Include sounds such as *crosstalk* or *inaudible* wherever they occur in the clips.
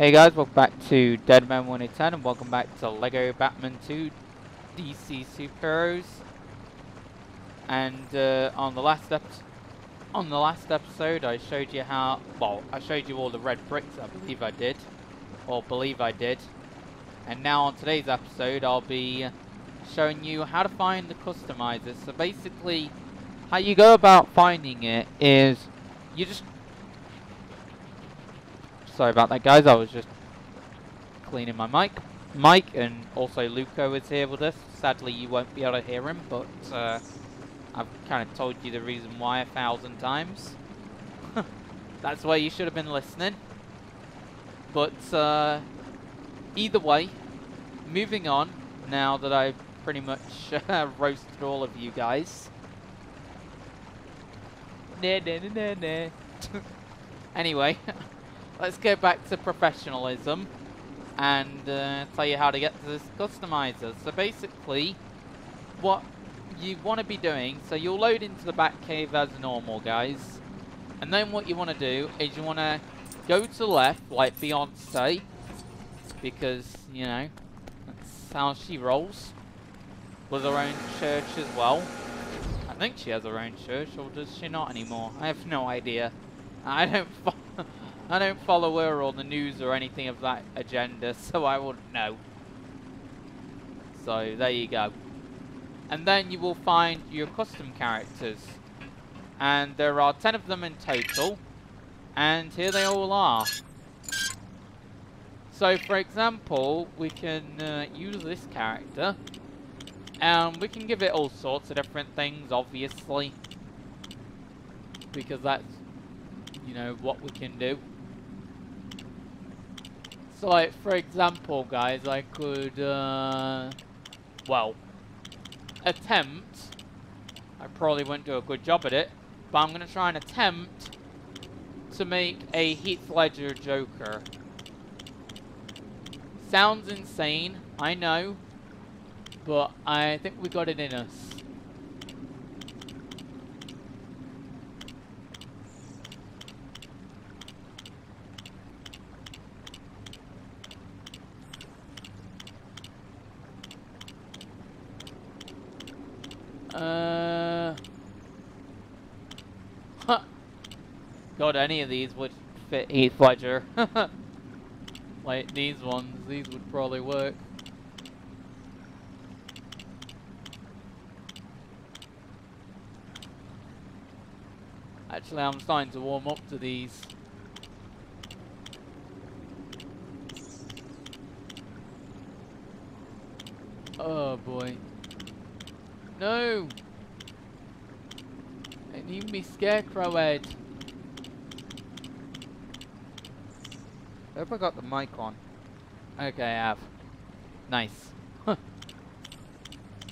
Hey guys, welcome back to Deadman 110 and welcome back to LEGO Batman 2 DC Superheroes. And uh, on the last episode, on the last episode, I showed you how. Well, I showed you all the red bricks. I believe I did, or believe I did. And now on today's episode, I'll be showing you how to find the customizer. So basically, how you go about finding it is you just Sorry about that, guys. I was just cleaning my mic. Mike and also Luco is here with us. Sadly, you won't be able to hear him, but uh, I've kind of told you the reason why a thousand times. *laughs* That's why you should have been listening. But uh, either way, moving on, now that I've pretty much *laughs* uh, roasted all of you guys. Nah, nah, nah, nah, nah. *laughs* anyway, let's go back to professionalism and uh, tell you how to get to this customizer. So basically, what you want to be doing, so you'll load into the back Batcave as normal, guys. And then what you want to do is you want to go to the left, like Beyonce, because, you know, that's how she rolls. With her own church as well. I think she has her own church, or does she not anymore? I have no idea. I don't *laughs* I don't follow her or the news or anything of that agenda, *laughs* so I wouldn't know. So, there you go. And then you will find your custom characters. And there are 10 of them in total. And here they all are. So, for example, we can uh, use this character. And we can give it all sorts of different things, obviously. Because that's, you know, what we can do. So like, for example, guys, I could, uh, well, attempt, I probably won't do a good job at it, but I'm going to try and attempt to make a Heath Ledger Joker. Sounds insane, I know, but I think we got it in us. Uh, huh. God, any of these would fit Heath Ledger. *laughs* like these ones, these would probably work. Actually, I'm starting to warm up to these. Oh boy. No! I need me scarecrow head. I hope I got the mic on. Okay, I have. Nice.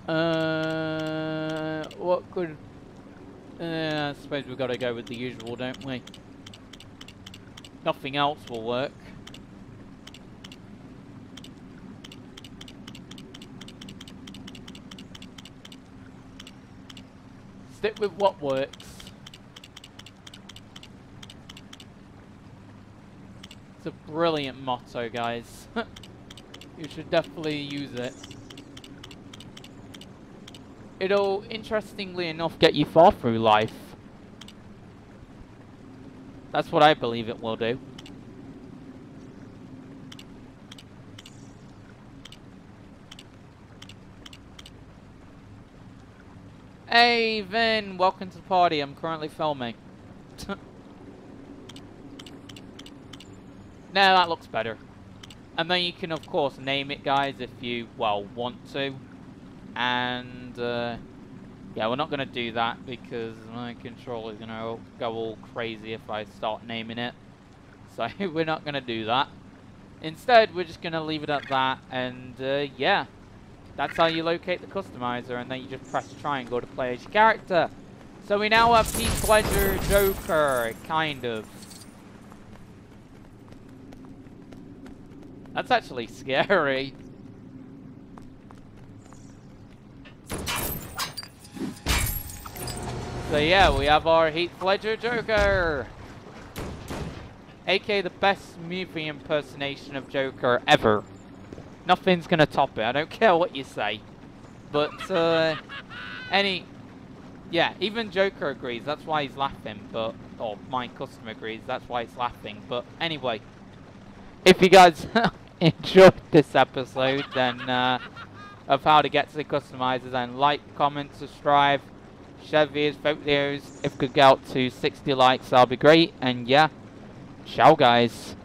uh, what could... Uh, I suppose we've got to go with the usual, don't we? Nothing else will work. Stick with what works. It's a brilliant motto, guys. *laughs* you should definitely use it. It'll, interestingly enough, get you far through life. That's what I believe it will do. Hey, Vin, welcome to the party. I'm currently filming. *laughs* no, that looks better. And then you can, of course, name it, guys, if you, well, want to. And, uh, yeah, we're not going to do that because my controller is going to go all crazy if I start naming it. *laughs* So, we're not going to do that. Instead, we're just going to leave it at that. And, uh, yeah. That's how you locate the customizer, and then you just press triangle to play as your character. So we now have Heath Ledger Joker, kind of. That's actually *laughs* scary. So yeah, we have our Heath Ledger Joker. aka the best movie impersonation of Joker ever. Nothing's gonna top it. I don't care what you say. But uh, any, yeah, even Joker agrees. That's why he's laughing. But or my customer agrees. That's why he's laughing. But anyway, if you guys *laughs* enjoyed this episode, then uh, of how to get to the customizer, then like, comment, subscribe, share videos, videos. If we could get out to 60 likes, that'll be great. And yeah, ciao guys.